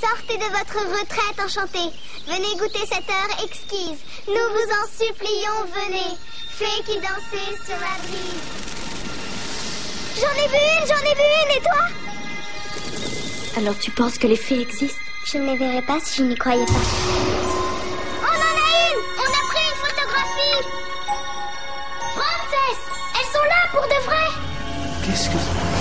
Sortez de votre retraite enchantée. Venez goûter cette heure exquise. Nous vous en supplions, venez. Fées qui dansez sur la brise. J'en ai vu une, j'en ai vu une, et toi? Alors tu penses que les fées existent? Je ne les verrais pas si je n'y croyais pas. On en a une On a pris une photographie Princesse Elles sont là pour de vrai Qu'est-ce que...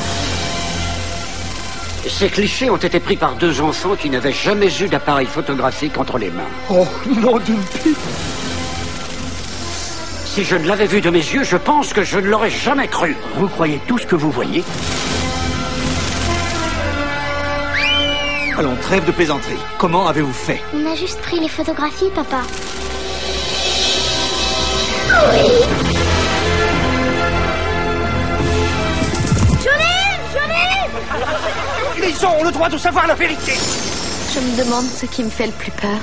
Ces clichés ont été pris par deux enfants qui n'avaient jamais eu d'appareil photographique entre les mains. Oh, non d'une pipe Si je ne l'avais vu de mes yeux, je pense que je ne l'aurais jamais cru. Vous croyez tout ce que vous voyez? Allons, trêve de plaisanterie. Comment avez-vous fait? On a juste pris les photographies, papa. Ils ont le droit de savoir la vérité Je me demande ce qui me fait le plus peur.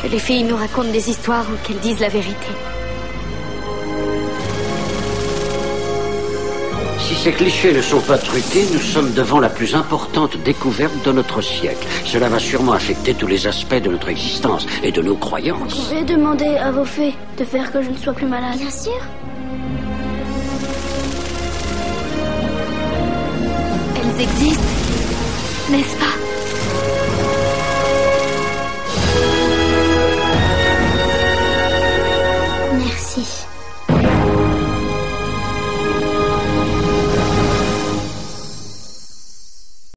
Que les filles nous racontent des histoires ou qu'elles disent la vérité. Si ces clichés ne sont pas truqués, nous sommes devant la plus importante découverte de notre siècle. Cela va sûrement affecter tous les aspects de notre existence et de nos croyances. J'ai demandé à vos fées de faire que je ne sois plus malade. Bien sûr. Existent, n'est-ce pas?